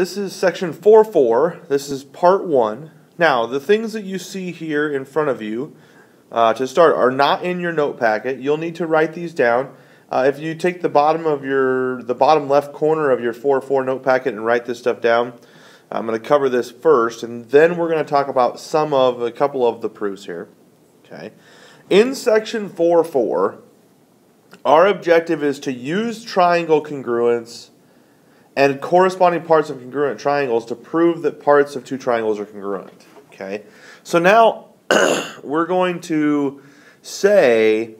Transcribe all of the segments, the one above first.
This is section 4.4. This is part 1. Now, the things that you see here in front of you uh, to start are not in your note packet. You'll need to write these down. Uh, if you take the bottom of your the bottom left corner of your 4.4 note packet and write this stuff down, I'm going to cover this first, and then we're going to talk about some of a couple of the proofs here. Okay, in section 4.4, our objective is to use triangle congruence and corresponding parts of congruent triangles to prove that parts of two triangles are congruent. Okay, so now we're going to say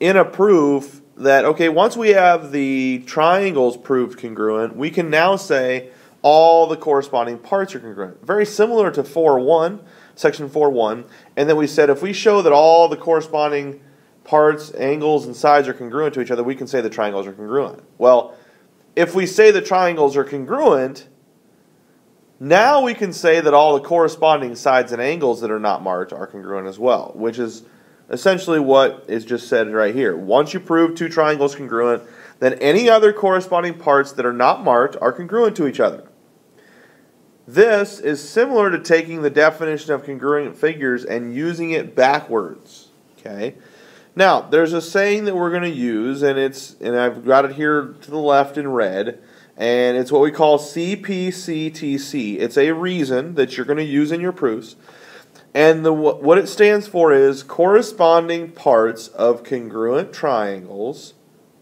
in a proof that, okay, once we have the triangles proved congruent, we can now say all the corresponding parts are congruent. Very similar to 4.1, section 4.1, and then we said if we show that all the corresponding parts, angles, and sides are congruent to each other, we can say the triangles are congruent. Well, if we say the triangles are congruent, now we can say that all the corresponding sides and angles that are not marked are congruent as well, which is essentially what is just said right here. Once you prove two triangles congruent, then any other corresponding parts that are not marked are congruent to each other. This is similar to taking the definition of congruent figures and using it backwards. Okay? Now, there's a saying that we're going to use, and it's and I've got it here to the left in red, and it's what we call CPCTC. It's a reason that you're going to use in your proofs, and the what it stands for is corresponding parts of congruent triangles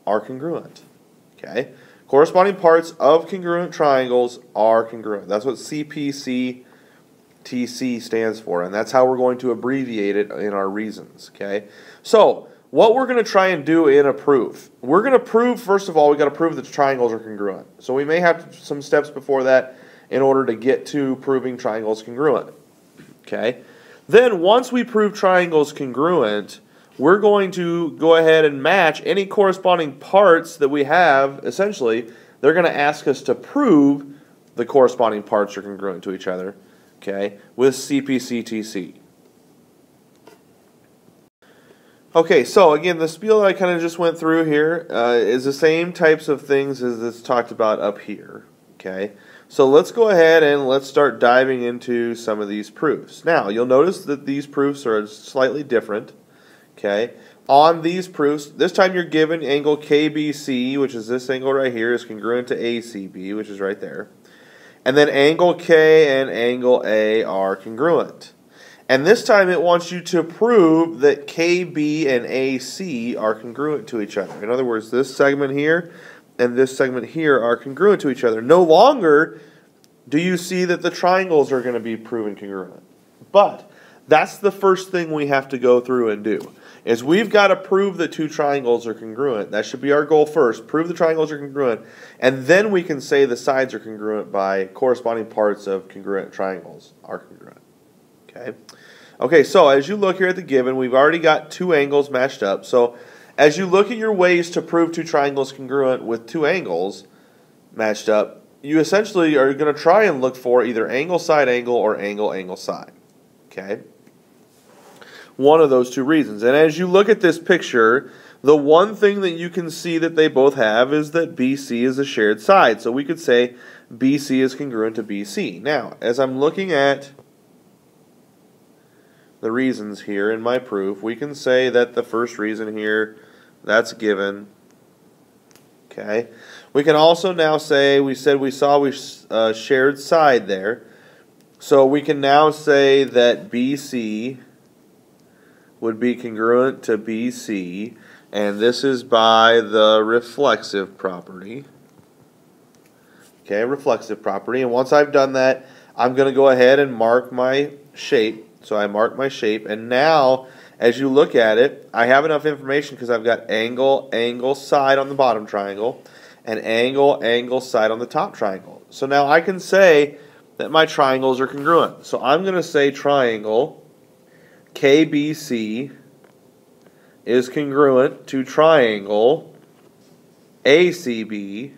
are congruent. Okay, corresponding parts of congruent triangles are congruent. That's what CPC TC stands for, and that's how we're going to abbreviate it in our reasons, okay? So, what we're going to try and do in a proof, we're going to prove, first of all, we've got to prove that the triangles are congruent. So we may have some steps before that in order to get to proving triangles congruent, okay? Then, once we prove triangles congruent, we're going to go ahead and match any corresponding parts that we have, essentially, they're going to ask us to prove the corresponding parts are congruent to each other okay, with CPCTC. Okay, so again, the spiel that I kind of just went through here uh, is the same types of things as it's talked about up here. Okay, so let's go ahead and let's start diving into some of these proofs. Now, you'll notice that these proofs are slightly different. Okay, on these proofs, this time you're given angle KBC, which is this angle right here, is congruent to ACB, which is right there. And then angle K and angle A are congruent. And this time it wants you to prove that KB and AC are congruent to each other. In other words, this segment here and this segment here are congruent to each other. No longer do you see that the triangles are going to be proven congruent. But that's the first thing we have to go through and do is we've got to prove that two triangles are congruent. That should be our goal first. Prove the triangles are congruent, and then we can say the sides are congruent by corresponding parts of congruent triangles are congruent. Okay. Okay, so as you look here at the given, we've already got two angles matched up. So as you look at your ways to prove two triangles congruent with two angles matched up, you essentially are going to try and look for either angle side angle or angle angle side. Okay one of those two reasons. And as you look at this picture, the one thing that you can see that they both have is that BC is a shared side. So we could say BC is congruent to BC. Now, as I'm looking at the reasons here in my proof, we can say that the first reason here, that's given. Okay. We can also now say, we said we saw we uh, shared side there. So we can now say that BC would be congruent to BC, and this is by the reflexive property. Okay, reflexive property. And once I've done that, I'm going to go ahead and mark my shape. So I mark my shape, and now as you look at it, I have enough information because I've got angle, angle, side on the bottom triangle, and angle, angle, side on the top triangle. So now I can say that my triangles are congruent. So I'm going to say triangle KBC is congruent to triangle ACB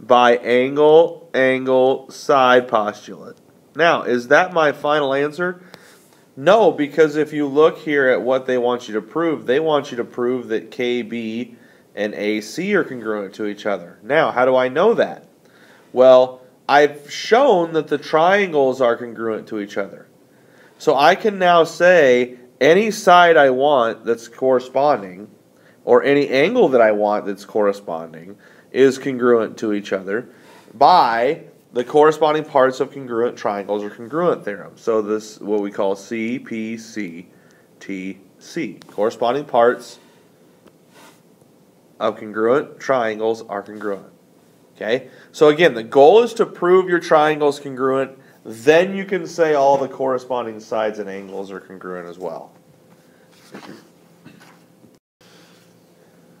by angle, angle, side postulate. Now, is that my final answer? No, because if you look here at what they want you to prove, they want you to prove that KB and AC are congruent to each other. Now, how do I know that? Well, I've shown that the triangles are congruent to each other. So I can now say any side I want that's corresponding, or any angle that I want that's corresponding, is congruent to each other by the corresponding parts of congruent triangles or congruent theorem. So this what we call CPCTC. Corresponding parts of congruent triangles are congruent. Okay? So again, the goal is to prove your triangle is congruent. Then you can say all the corresponding sides and angles are congruent as well.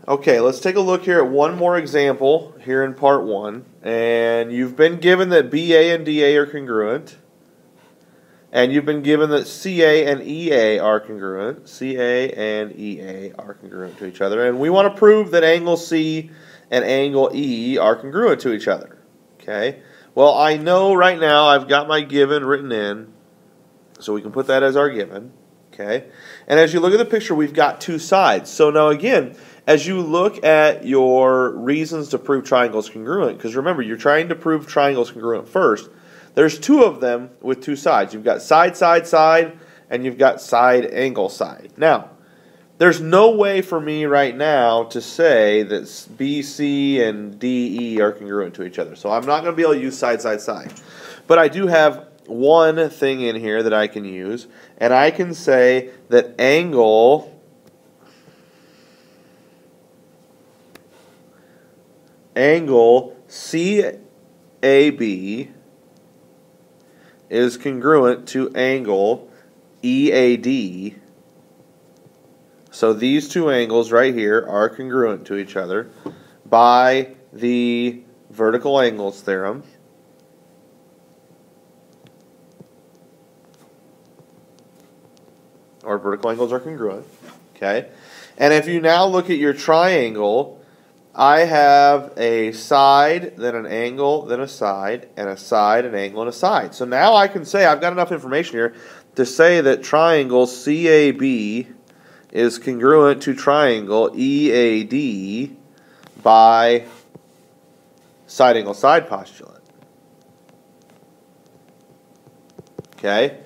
Okay, let's take a look here at one more example here in part one. And you've been given that BA and DA are congruent. And you've been given that CA and EA are congruent. CA and EA are congruent to each other. And we want to prove that angle C and angle E are congruent to each other. Okay. Well, I know right now I've got my given written in. So we can put that as our given. Okay. And as you look at the picture, we've got two sides. So now again, as you look at your reasons to prove triangles congruent, because remember, you're trying to prove triangles congruent first, there's two of them with two sides. You've got side, side, side, and you've got side, angle, side. Now, there's no way for me right now to say that BC and DE are congruent to each other. So I'm not going to be able to use side, side, side. But I do have one thing in here that I can use, and I can say that angle angle CAB is congruent to angle EAD. So these two angles right here are congruent to each other by the vertical angles theorem. Or vertical angles are congruent. Okay. And if you now look at your triangle, I have a side, then an angle, then a side, and a side, an angle, and a side. So now I can say I've got enough information here to say that triangle CAB is congruent to triangle EAD by side angle side postulate. Okay?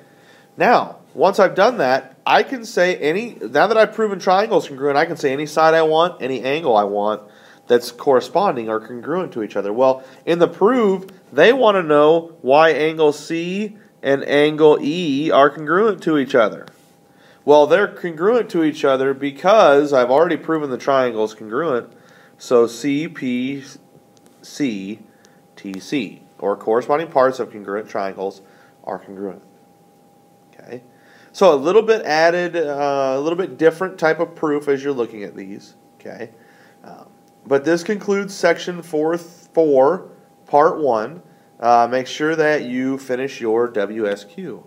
Now, once I've done that, I can say any, now that I've proven triangles congruent, I can say any side I want, any angle I want that's corresponding or congruent to each other. Well, in the proof, they want to know why angle C and angle E are congruent to each other. Well, they're congruent to each other because I've already proven the triangle is congruent. So CPCTC, or corresponding parts of congruent triangles, are congruent. Okay, so a little bit added, uh, a little bit different type of proof as you're looking at these. Okay. Um, but this concludes section 4, four part 1. Uh, make sure that you finish your WSQ.